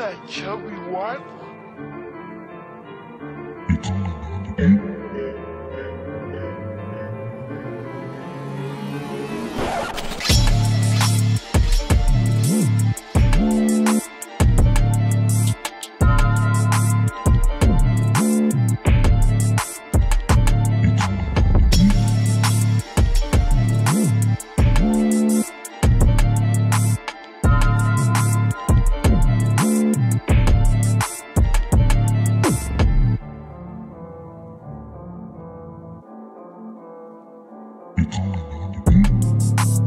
that kill me one? It's only 98. Thank you. the.